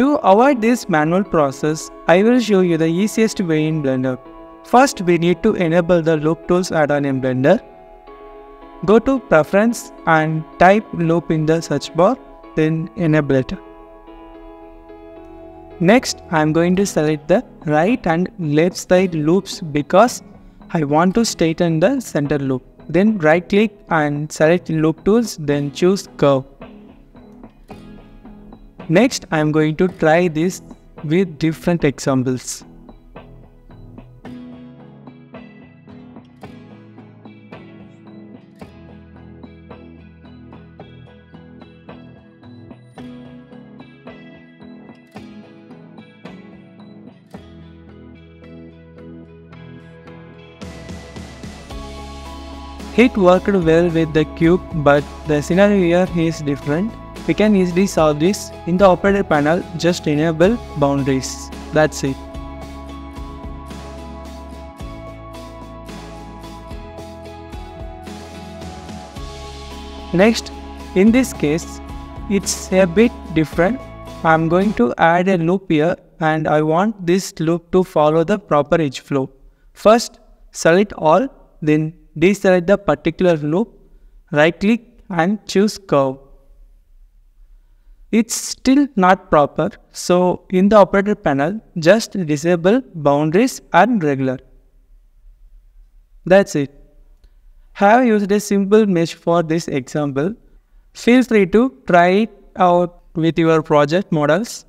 To avoid this manual process, I will show you the easiest way in Blender. First, we need to enable the Loop Tools add-on in Blender. Go to Preference and type Loop in the search bar, then enable it. Next, I am going to select the right and left side loops because I want to straighten the center loop. Then right click and select loop tools then choose curve. Next I am going to try this with different examples. It worked well with the cube but the scenario here is different. We can easily solve this in the operator panel just enable boundaries. That's it. Next, in this case, it's a bit different. I'm going to add a loop here and I want this loop to follow the proper edge flow. First, select all, then deselect the particular loop, right click and choose curve. It's still not proper, so in the operator panel, just disable boundaries and regular. That's it. Have used a simple mesh for this example. Feel free to try it out with your project models.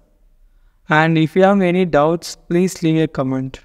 And if you have any doubts, please leave a comment.